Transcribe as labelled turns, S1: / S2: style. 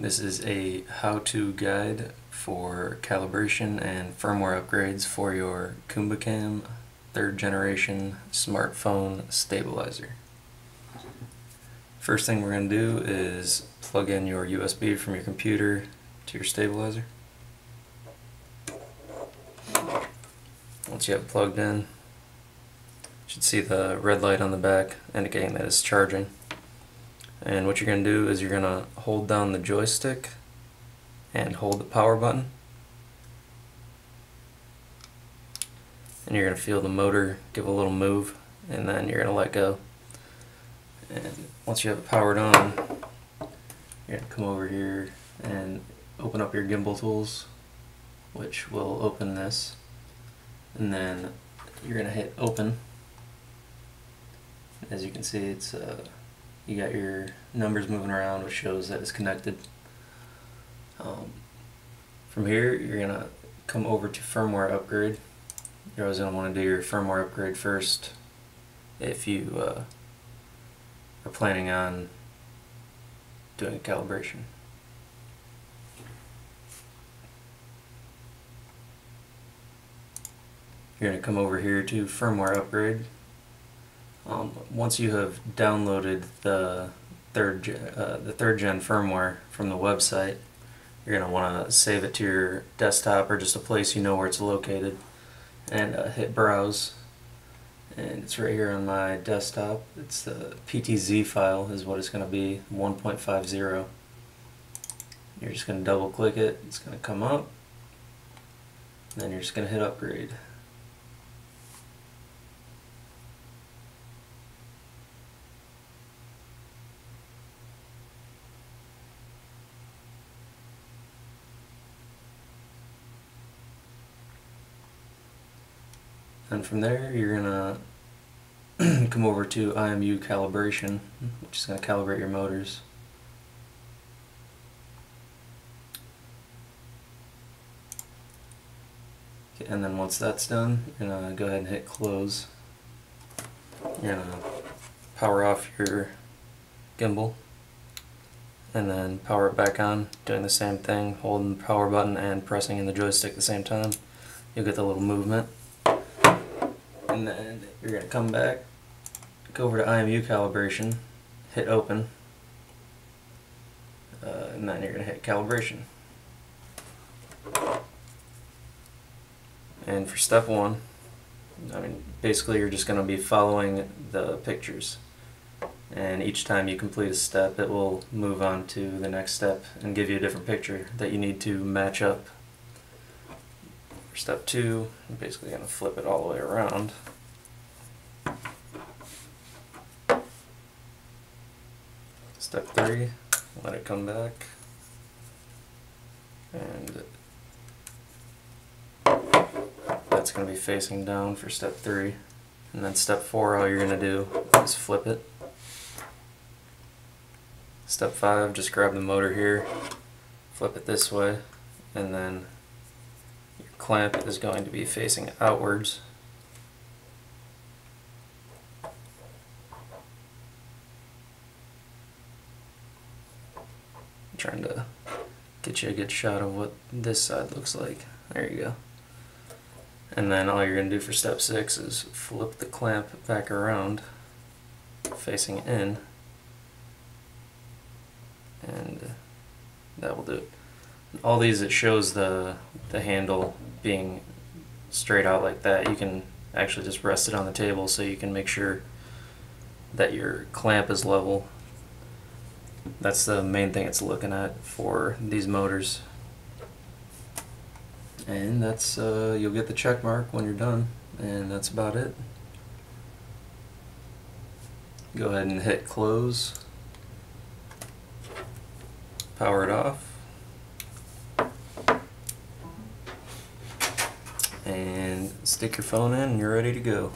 S1: This is a how-to guide for calibration and firmware upgrades for your KumbaCam third generation smartphone stabilizer. First thing we're going to do is plug in your USB from your computer to your stabilizer. Once you have it plugged in, you should see the red light on the back indicating that it's charging. And what you're going to do is you're going to hold down the joystick and hold the power button. And you're going to feel the motor give a little move and then you're going to let go. And once you have it powered on, you're going to come over here and open up your gimbal tools, which will open this. And then you're going to hit open. As you can see, it's uh, you got your numbers moving around which shows that it's connected. Um, from here you're going to come over to firmware upgrade. You're always to want to do your firmware upgrade first if you uh, are planning on doing a calibration. You're to come over here to firmware upgrade um, once you have downloaded the third uh, the third gen firmware from the website, you're going to want to save it to your desktop or just a place you know where it's located, and uh, hit browse. And it's right here on my desktop. It's the PTZ file is what it's going to be 1.50. You're just going to double click it. It's going to come up. Then you're just going to hit upgrade. And from there, you're gonna come over to IMU calibration, which is gonna calibrate your motors. And then once that's done, you're gonna go ahead and hit close. You're gonna power off your gimbal and then power it back on, doing the same thing, holding the power button and pressing in the joystick at the same time. You'll get the little movement and then you're going to come back, go over to IMU calibration, hit open, uh, and then you're going to hit calibration. And for step one, I mean, basically you're just going to be following the pictures. And each time you complete a step, it will move on to the next step and give you a different picture that you need to match up for step two, I'm basically going to flip it all the way around. Step three, let it come back. And that's going to be facing down for step three. And then step four, all you're going to do is flip it. Step five, just grab the motor here, flip it this way, and then clamp is going to be facing outwards. I'm trying to get you a good shot of what this side looks like. There you go. And then all you're going to do for step six is flip the clamp back around, facing in, and that will do it all these it shows the the handle being straight out like that you can actually just rest it on the table so you can make sure that your clamp is level. That's the main thing it's looking at for these motors. And that's uh, you'll get the check mark when you're done and that's about it. Go ahead and hit close. Power it off stick your phone in and you're ready to go.